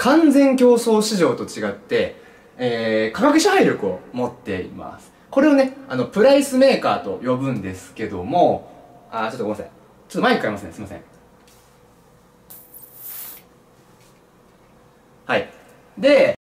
完全競争市場と違って、えー、価格支配力を持っています。これをね、あの、プライスメーカーと呼ぶんですけども、あ、ちょっとごめんなさい。ちょっとマイク変えますね。すいません。はい。で、